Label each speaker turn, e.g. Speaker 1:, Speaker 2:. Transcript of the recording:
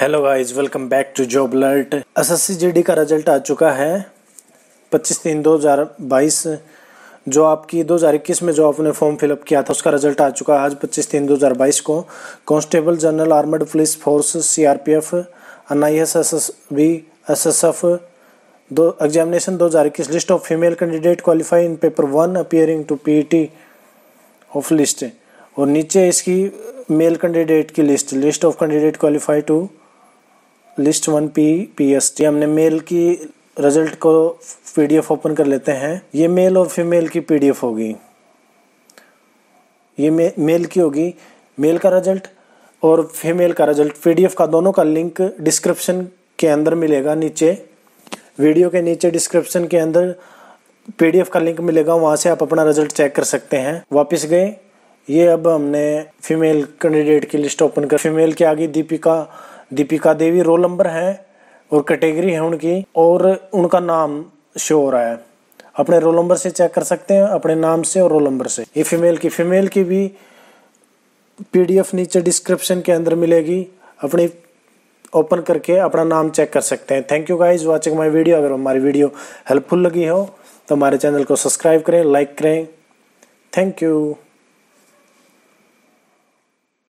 Speaker 1: Hello guys welcome back to job alert SSC GD का result आ चुका है 25 तीन 2022 जो आपकी 2021 में जो आपने फॉर्म फिलअप किया था, उसका रिज़ल्ट आ चुका है आज 25 तीन 2022 को। Constable general armed police force CRPF NIS SSB SSF दो examination 2021 list of female candidate qualify in paper one appearing to PET of list और नीचे इसकी मेल कैंडिडेट की list list of candidate qualify to list one P P S T हमने male की result को PDF open कर लेते हैं। ये मेल और फीमेल की पीडीएफ होगी। ये मे, मेल की होगी। मेल का रिज़ल्ट और फीमेल का रिज़ल्ट पीडीएफ का दोनों का लिंक डिस्क्रिप्शन के अंदर मिलेगा नीचे। वीडियो के नीचे डिस्क्रिप्शन के अंदर पीडीएफ का लिंक मिलेगा। वहाँ से आप अपना रिज़ल्ट चेक कर सकते हैं। वापस गए। ये अब हमने फीमेल कैंडिडेट की लिस्ट ओपन कर फीमेल के आगे दीपिका दीपिका देवी रोल नंबर है और कैटेगरी है उनकी और उनका नाम शो हो रहा है। अपने रोल नंबर से चेक कर सकते हैं, अपने नाम से और रोल नंबर से। ये फीमेल की फीमेल की भी पीडीएफ नीचे डिस्क्रिप्शन के अंदर मिलेगी। अपनी ओपन करके अपना नाम चेक कर सकते हैं। Thank you guys watching my video अगर हमारी वीडियो हेल्पफुल लगी हो तो हमारे चैनल को सब्सक्राइब करें लाइक करें। Thank you